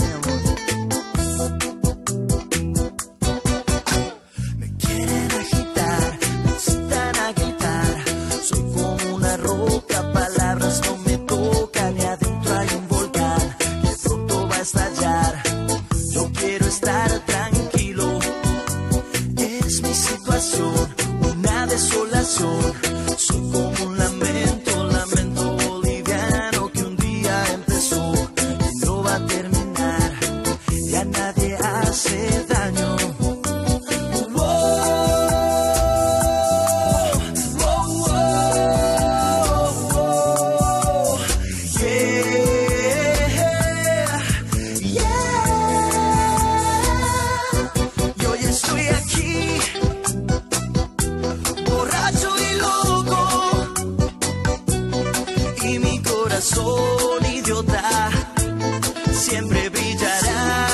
mi amor. Me quieren agitar, me incitan a gritar. Soy como una roca, palabras no me tocan. Y adentro hay un volcán que pronto va a estallar. Yo quiero estar tranquilo, es mi situación, una desolación. corazón idiota siempre brillará.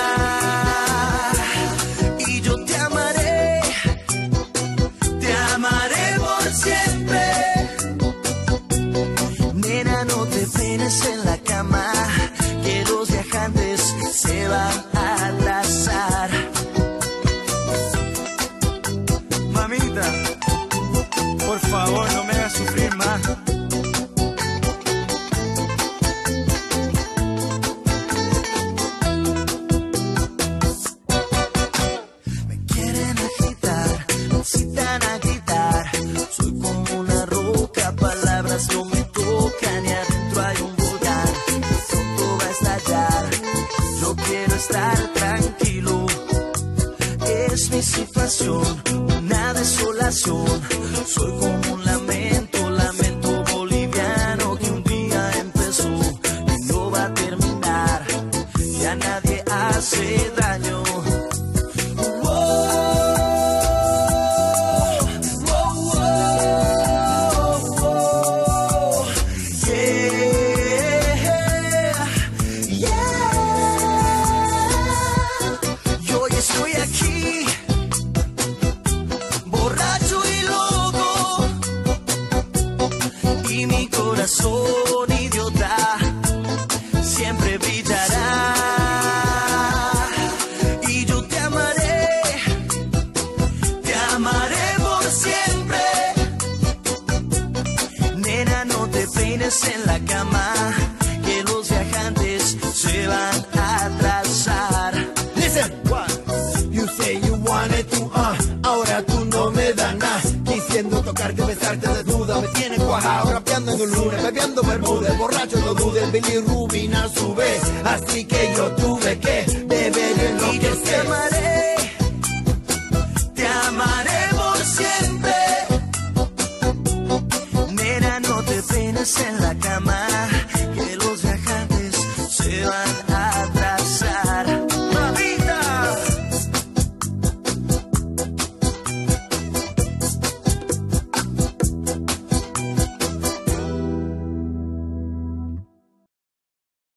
Y yo te amaré, te amaré por siempre. Nena, no te penes en la cama, que los viajantes se una desolación. Soy como un lamento, lamento boliviano que un día empezó y no va a terminar. Ya nadie hace daño. Corazón idiota siempre brillará. Y yo te amaré, te amaré por siempre. Nena, no te peines en la cama, que los viajantes se van a atrasar. Listen, you say you wanted to, uh, ahora tú no me das nada. Quisiendo tocarte, besarte desnuda, me tienes cuajado, en un lunes, bebiendo bermudes, borracho no dudes, Billy Rubin a su vez. Así que yo tuve